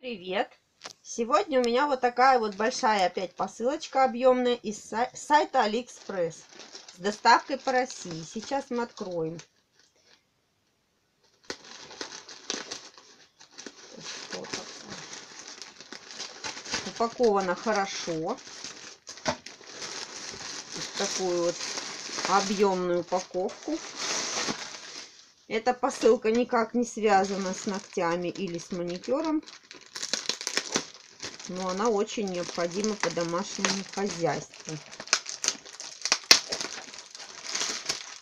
Привет! Сегодня у меня вот такая вот большая опять посылочка объемная из сайта Алиэкспресс с доставкой по России. Сейчас мы откроем. Упаковано хорошо. Такую вот объемную упаковку. Эта посылка никак не связана с ногтями или с маникюром. Но она очень необходима по домашнему хозяйству.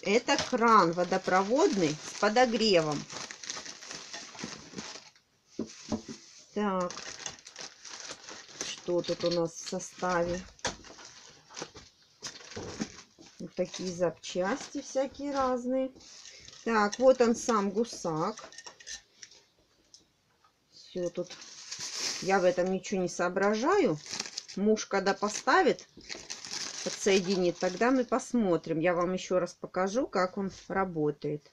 Это кран водопроводный с подогревом. Так, что тут у нас в составе? Вот такие запчасти всякие разные. Так, вот он сам гусак. Все тут. Я в этом ничего не соображаю. Муж, когда поставит, подсоединит, тогда мы посмотрим. Я вам еще раз покажу, как он работает.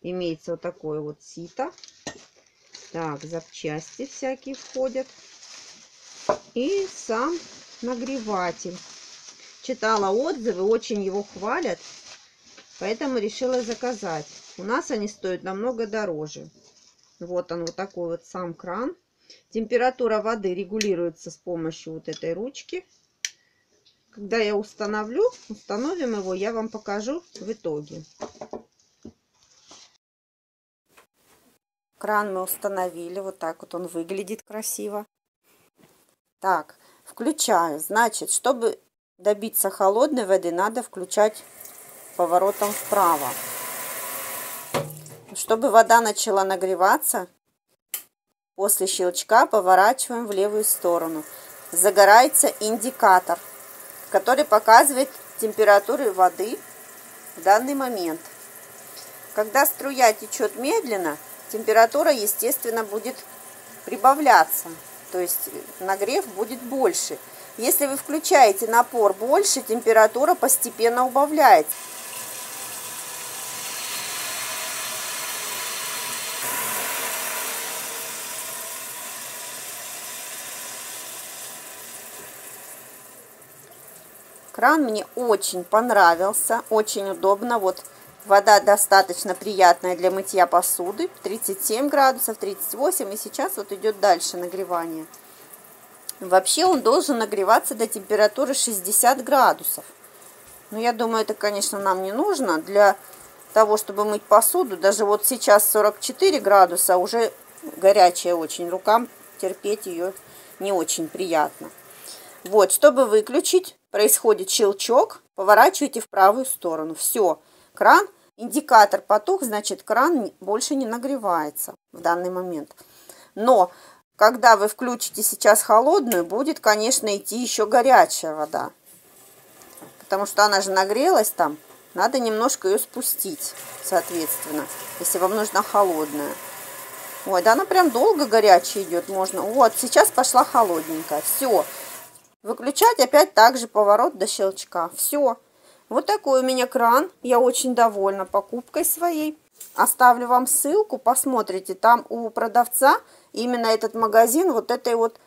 Имеется вот такое вот сито. Так, запчасти всякие входят. И сам нагреватель. Читала отзывы, очень его хвалят. Поэтому решила заказать. У нас они стоят намного дороже. Вот он, вот такой вот сам кран. Температура воды регулируется с помощью вот этой ручки. Когда я установлю, установим его, я вам покажу в итоге. Кран мы установили. Вот так вот он выглядит красиво. Так, включаю. Значит, чтобы добиться холодной воды, надо включать поворотом вправо. Чтобы вода начала нагреваться, после щелчка поворачиваем в левую сторону. Загорается индикатор, который показывает температуру воды в данный момент. Когда струя течет медленно, температура, естественно, будет прибавляться. То есть нагрев будет больше. Если вы включаете напор больше, температура постепенно убавляется. Кран мне очень понравился, очень удобно. Вот вода достаточно приятная для мытья посуды. 37 градусов, 38. И сейчас вот идет дальше нагревание. Вообще он должен нагреваться до температуры 60 градусов. Но я думаю, это, конечно, нам не нужно. Для того, чтобы мыть посуду, даже вот сейчас 44 градуса, уже горячая очень. Рукам терпеть ее не очень приятно. Вот, чтобы выключить, происходит щелчок, поворачиваете в правую сторону. Все, кран, индикатор потух, значит кран больше не нагревается в данный момент. Но, когда вы включите сейчас холодную, будет, конечно, идти еще горячая вода. Потому что она же нагрелась там, надо немножко ее спустить, соответственно, если вам нужна холодная. Ой, да она прям долго горячая идет, можно. Вот, сейчас пошла холодненькая. Все, Выключать опять также поворот до щелчка. Все. Вот такой у меня кран. Я очень довольна покупкой своей. Оставлю вам ссылку, посмотрите. Там у продавца именно этот магазин вот этой вот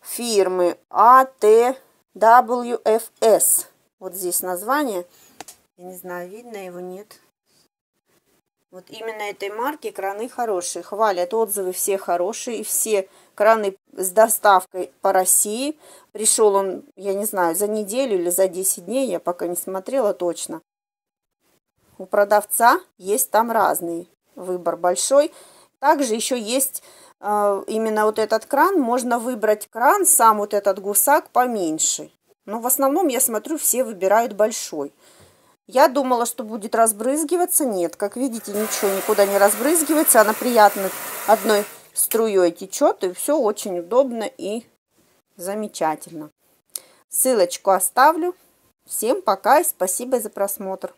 фирмы ATWFS. Вот здесь название. Я не знаю, видно его, нет. Вот именно этой марки краны хорошие. Хвалят, отзывы все хорошие. И все краны с доставкой по России. Пришел он, я не знаю, за неделю или за 10 дней. Я пока не смотрела точно. У продавца есть там разный выбор большой. Также еще есть э, именно вот этот кран. Можно выбрать кран, сам вот этот гусак поменьше. Но в основном, я смотрю, все выбирают большой. Я думала, что будет разбрызгиваться. Нет, как видите, ничего никуда не разбрызгивается. Она приятно одной струей течет. И все очень удобно и замечательно. Ссылочку оставлю. Всем пока и спасибо за просмотр.